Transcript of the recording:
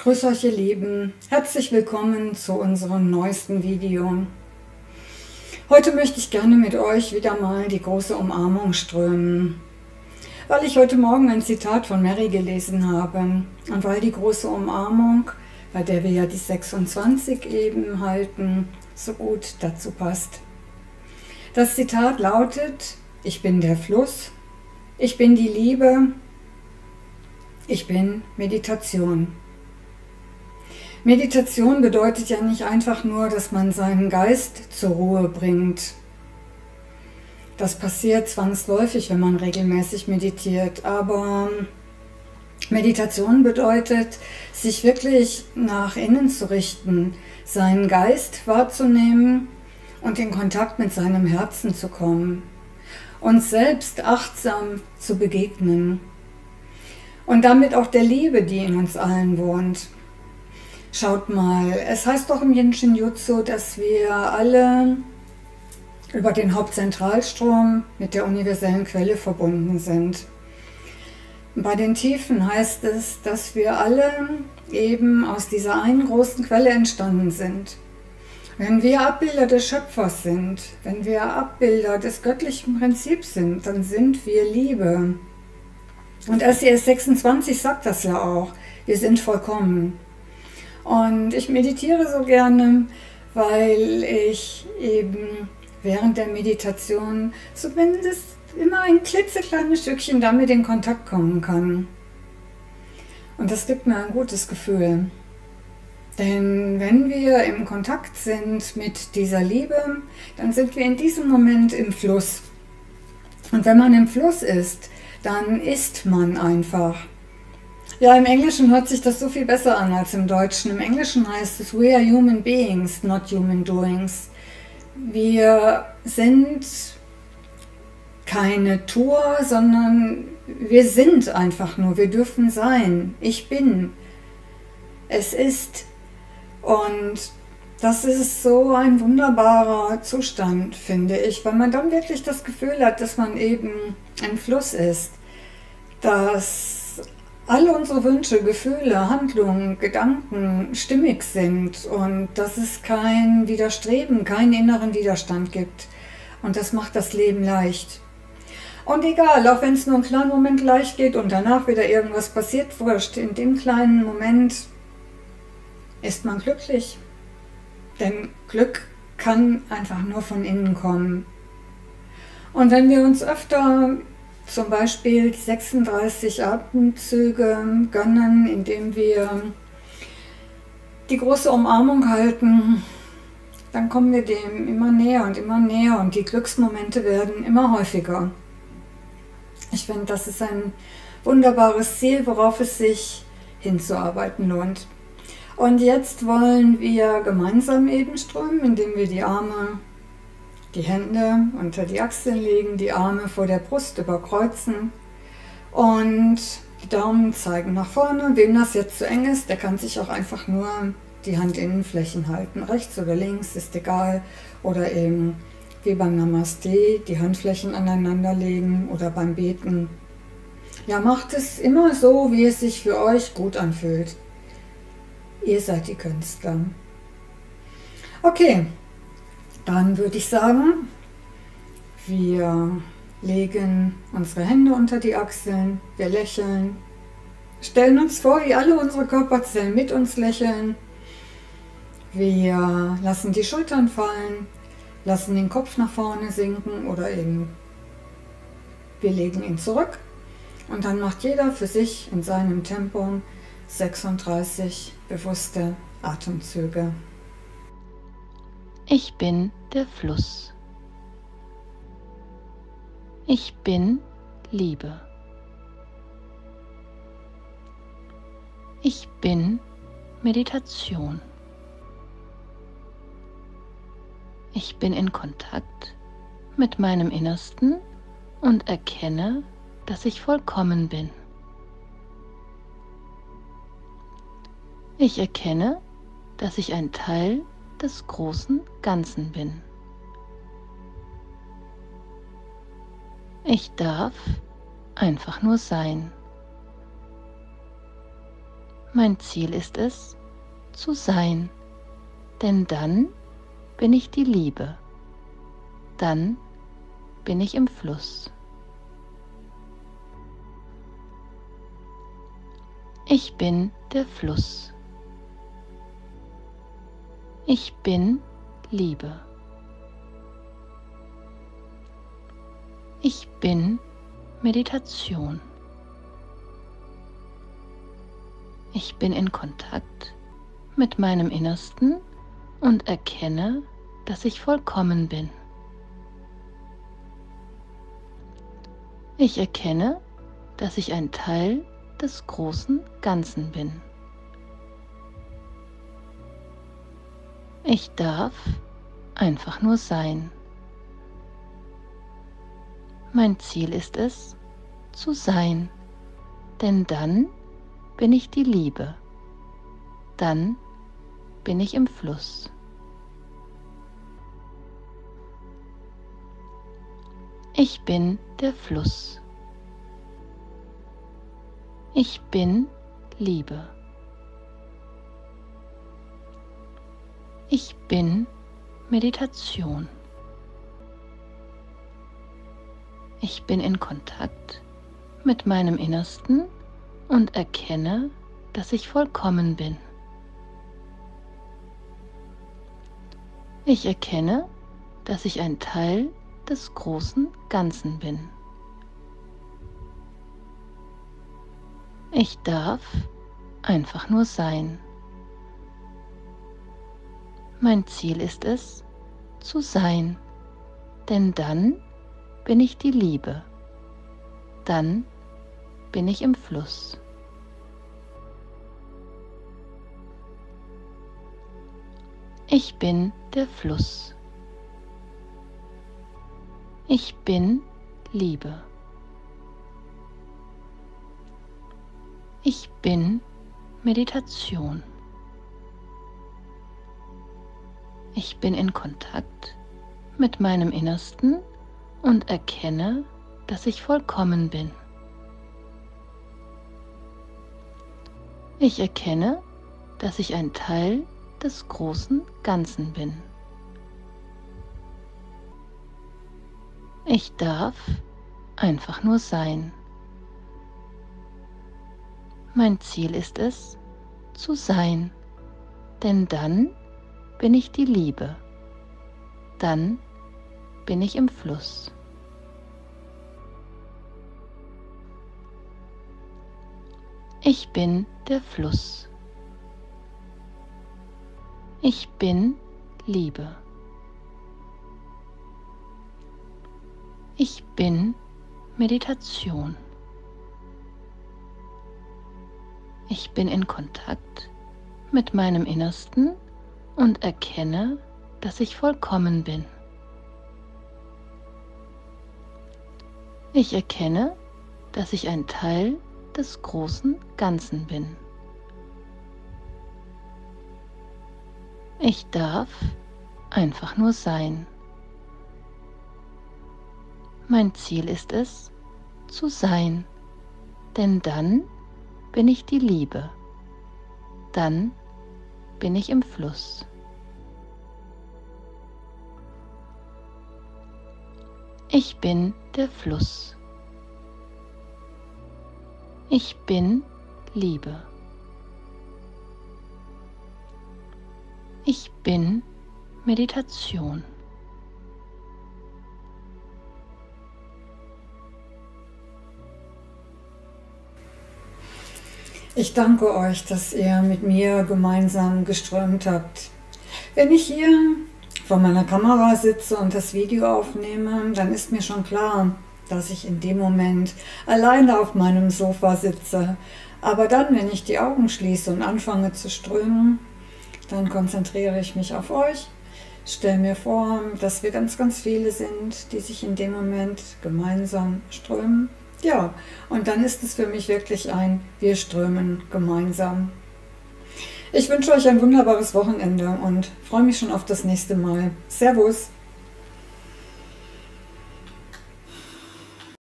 Grüß euch ihr Lieben, herzlich willkommen zu unserem neuesten Video. Heute möchte ich gerne mit euch wieder mal die große Umarmung strömen, weil ich heute Morgen ein Zitat von Mary gelesen habe und weil die große Umarmung, bei der wir ja die 26 eben halten, so gut dazu passt. Das Zitat lautet, ich bin der Fluss, ich bin die Liebe, ich bin Meditation. Meditation bedeutet ja nicht einfach nur, dass man seinen Geist zur Ruhe bringt. Das passiert zwangsläufig, wenn man regelmäßig meditiert. Aber Meditation bedeutet, sich wirklich nach innen zu richten, seinen Geist wahrzunehmen und in Kontakt mit seinem Herzen zu kommen, uns selbst achtsam zu begegnen und damit auch der Liebe, die in uns allen wohnt. Schaut mal, es heißt doch im Jinshin Jutsu, dass wir alle über den Hauptzentralstrom mit der universellen Quelle verbunden sind. Bei den Tiefen heißt es, dass wir alle eben aus dieser einen großen Quelle entstanden sind. Wenn wir Abbilder des Schöpfers sind, wenn wir Abbilder des göttlichen Prinzips sind, dann sind wir Liebe. Und SES 26 sagt das ja auch, wir sind vollkommen. Und ich meditiere so gerne, weil ich eben während der Meditation zumindest immer ein klitzekleines Stückchen damit in Kontakt kommen kann. Und das gibt mir ein gutes Gefühl. Denn wenn wir im Kontakt sind mit dieser Liebe, dann sind wir in diesem Moment im Fluss. Und wenn man im Fluss ist, dann ist man einfach. Ja, im Englischen hört sich das so viel besser an als im Deutschen. Im Englischen heißt es, we are human beings, not human doings. Wir sind keine Tour, sondern wir sind einfach nur. Wir dürfen sein. Ich bin. Es ist. Und das ist so ein wunderbarer Zustand, finde ich, weil man dann wirklich das Gefühl hat, dass man eben im Fluss ist. Dass alle unsere Wünsche, Gefühle, Handlungen, Gedanken stimmig sind und dass es kein Widerstreben, keinen inneren Widerstand gibt. Und das macht das Leben leicht. Und egal, auch wenn es nur einen kleinen Moment leicht geht und danach wieder irgendwas passiert, wurscht, in dem kleinen Moment ist man glücklich. Denn Glück kann einfach nur von innen kommen. Und wenn wir uns öfter zum Beispiel 36 Atemzüge gönnen, indem wir die große Umarmung halten, dann kommen wir dem immer näher und immer näher und die Glücksmomente werden immer häufiger. Ich finde, das ist ein wunderbares Ziel, worauf es sich hinzuarbeiten lohnt. Und jetzt wollen wir gemeinsam eben strömen, indem wir die Arme die Hände unter die Achseln legen, die Arme vor der Brust überkreuzen und die Daumen zeigen nach vorne. Wem das jetzt zu eng ist, der kann sich auch einfach nur die Handinnenflächen halten. Rechts oder links ist egal. Oder eben wie beim Namaste die Handflächen aneinander legen oder beim Beten. Ja, macht es immer so, wie es sich für euch gut anfühlt. Ihr seid die Künstler. Okay, dann würde ich sagen, wir legen unsere Hände unter die Achseln, wir lächeln, stellen uns vor, wie alle unsere Körperzellen mit uns lächeln. Wir lassen die Schultern fallen, lassen den Kopf nach vorne sinken oder eben wir legen ihn zurück und dann macht jeder für sich in seinem Tempo 36 bewusste Atemzüge. Ich bin der Fluss. Ich bin Liebe. Ich bin Meditation. Ich bin in Kontakt mit meinem Innersten und erkenne, dass ich vollkommen bin. Ich erkenne, dass ich ein Teil des großen Ganzen bin. Ich darf einfach nur sein. Mein Ziel ist es, zu sein, denn dann bin ich die Liebe, dann bin ich im Fluss. Ich bin der Fluss. Ich bin Liebe. Ich bin Meditation. Ich bin in Kontakt mit meinem Innersten und erkenne, dass ich vollkommen bin. Ich erkenne, dass ich ein Teil des großen Ganzen bin. Ich darf einfach nur sein. Mein Ziel ist es, zu sein, denn dann bin ich die Liebe, dann bin ich im Fluss. Ich bin der Fluss. Ich bin Liebe. Ich bin Meditation. Ich bin in Kontakt mit meinem Innersten und erkenne, dass ich vollkommen bin. Ich erkenne, dass ich ein Teil des großen Ganzen bin. Ich darf einfach nur sein. Mein Ziel ist es, zu sein, denn dann bin ich die Liebe, dann bin ich im Fluss. Ich bin der Fluss. Ich bin Liebe. Ich bin Meditation. Ich bin in Kontakt mit meinem Innersten und erkenne, dass ich vollkommen bin. Ich erkenne, dass ich ein Teil des großen Ganzen bin. Ich darf einfach nur sein. Mein Ziel ist es, zu sein, denn dann bin ich die Liebe, dann bin ich im Fluss. Ich bin der Fluss. Ich bin Liebe. Ich bin Meditation. Ich bin in Kontakt mit meinem Innersten und erkenne, dass ich vollkommen bin. Ich erkenne, dass ich ein Teil des großen Ganzen bin. Ich darf einfach nur sein. Mein Ziel ist es, zu sein, denn dann bin ich die Liebe, dann bin ich im Fluss. Ich bin der Fluss. Ich bin Liebe. Ich bin Meditation. Ich danke euch, dass ihr mit mir gemeinsam geströmt habt. Wenn ich hier vor meiner Kamera sitze und das Video aufnehme, dann ist mir schon klar, dass ich in dem Moment alleine auf meinem Sofa sitze. Aber dann, wenn ich die Augen schließe und anfange zu strömen, dann konzentriere ich mich auf euch, stelle mir vor, dass wir ganz, ganz viele sind, die sich in dem Moment gemeinsam strömen ja, und dann ist es für mich wirklich ein Wir strömen gemeinsam. Ich wünsche euch ein wunderbares Wochenende und freue mich schon auf das nächste Mal. Servus!